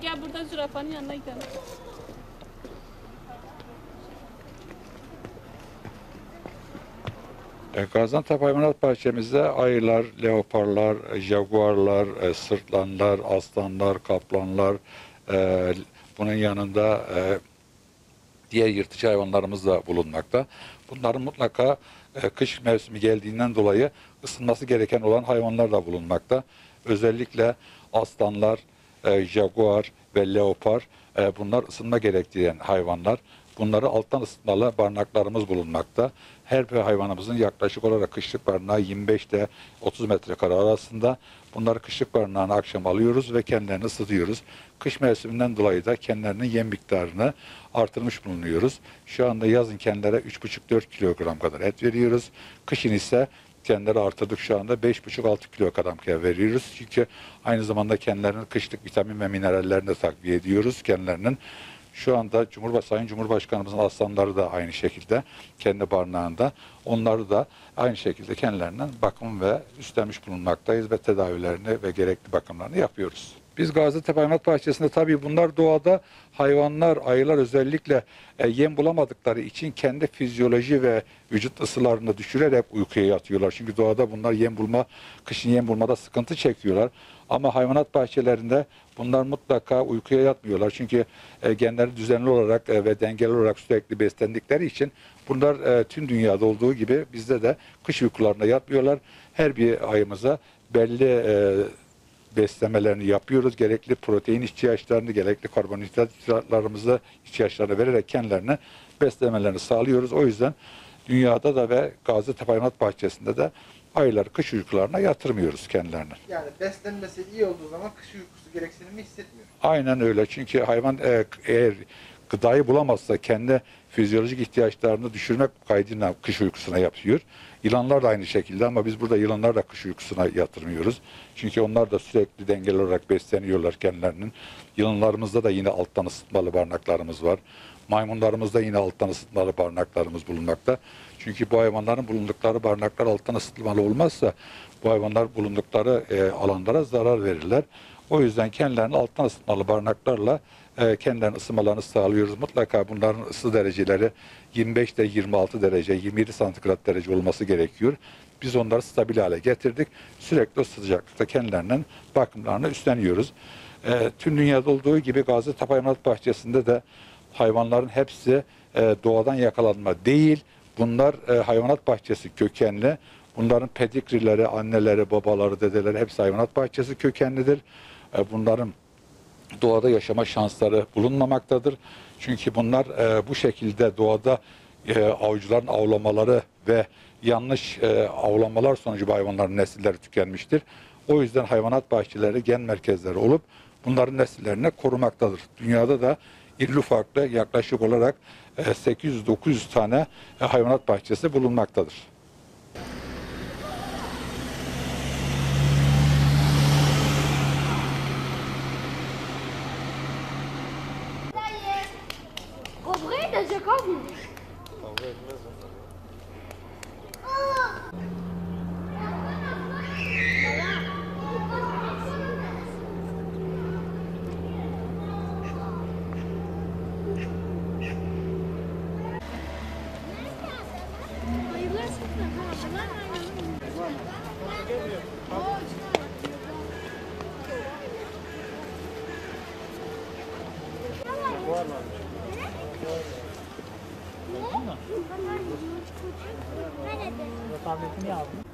Tamam gel burada zürafanın yanına gidelim. E, Gaziantep Hayvanat Bahçemizde ayılar, leoparlar, jaguarlar, e, sırtlanlar, aslanlar, kaplanlar, e, bunun yanında e, diğer yırtıcı hayvanlarımız da bulunmakta. Bunların mutlaka e, kış mevsimi geldiğinden dolayı ısınması gereken olan hayvanlar da bulunmakta. Özellikle aslanlar, e, jaguar ve leopar e, bunlar ısınma gerektiren hayvanlar. Bunları alttan ısıtmalı barınaklarımız bulunmakta. Her bir hayvanımızın yaklaşık olarak kışlık barınağı 25 ile 30 metrekare arasında. Bunları kışlık barınağına akşam alıyoruz ve kendilerini ısıtıyoruz. Kış mevsiminden dolayı da kendilerinin yem miktarını artırmış bulunuyoruz. Şu anda yazın kendilere 3,5-4 kilogram kadar et veriyoruz. Kışın ise kendileri artırdık şu anda 5,5-6 kilo kadar veriyoruz. Çünkü aynı zamanda kendilerinin kışlık vitamin ve minerallerini de takviye ediyoruz kendilerinin. Şu anda Cumhurbaş Sayın Cumhurbaşkanımızın aslanları da aynı şekilde kendi barınağında. Onları da aynı şekilde kendilerinden bakım ve üstlenmiş bulunmaktayız ve tedavilerini ve gerekli bakımlarını yapıyoruz. Biz Gaziantep Hayvanat Bahçesi'nde tabii bunlar doğada hayvanlar, ayılar özellikle e, yem bulamadıkları için kendi fizyoloji ve vücut ısılarını düşürerek uykuya yatıyorlar. Çünkü doğada bunlar yem bulma, kışın yem bulmada sıkıntı çekiyorlar. Ama hayvanat bahçelerinde bunlar mutlaka uykuya yatmıyorlar. Çünkü e, genleri düzenli olarak e, ve dengeli olarak sürekli beslendikleri için bunlar e, tüm dünyada olduğu gibi bizde de kış uykularına yatmıyorlar. Her bir ayımıza belli e, beslemelerini yapıyoruz. Gerekli protein ihtiyaçlarını, gerekli karbonhidratlarımızı ihtiyaçlarını vererek kendilerine beslemelerini sağlıyoruz. O yüzden dünyada da ve Gaziantep Hayvanat Bahçesi'nde de ayıları kış uykularına yatırmıyoruz kendilerini. Yani beslenmesi iyi olduğu zaman kış uykusu gereksinimi hissetmiyor. Aynen öyle. Çünkü hayvan e, eğer gıdayı bulamazsa kendi fizyolojik ihtiyaçlarını düşürmek kaydıyla kış uykusuna yapıyor. Yılanlar da aynı şekilde ama biz burada yılanlar da kış uykusuna yatırmıyoruz. Çünkü onlar da sürekli dengeli olarak besleniyorlar kendilerinin. Yılanlarımızda da yine alttan ısıtmalı barınaklarımız var. Maymunlarımızda yine alttan ısıtmalı barınaklarımız bulunmakta. Çünkü bu hayvanların bulundukları barınaklar alttan ısıtmalı olmazsa bu hayvanlar bulundukları e, alanlara zarar verirler. O yüzden kendilerini alttan ısıtmalı barınaklarla e, kendilerinin ısınmalarını sağlıyoruz. Mutlaka bunların ısı dereceleri 25 ile 26 derece, 27 santigrat derece olması gerekiyor. Biz onları stabil hale getirdik. Sürekli o sıcaklıkta kendilerinin bakımlarını üstleniyoruz. E, tüm dünyada olduğu gibi Gaziantep Hayvanat Bahçesi'nde de hayvanların hepsi e, doğadan yakalanma değil. Bunlar e, hayvanat bahçesi kökenli. Bunların pedigrileri, anneleri, babaları, dedeleri hepsi hayvanat bahçesi kökenlidir. E, bunların doğada yaşama şansları bulunmamaktadır. Çünkü bunlar e, bu şekilde doğada e, avcıların avlamaları ve yanlış e, avlamalar sonucu hayvanların nesilleri tükenmiştir. O yüzden hayvanat bahçeleri gen merkezleri olup bunların nesillerini korumaktadır. Dünyada da irli farklı yaklaşık olarak e, 800-900 tane e, hayvanat bahçesi bulunmaktadır. Obrede, já come. Talvez Tabletini aldın.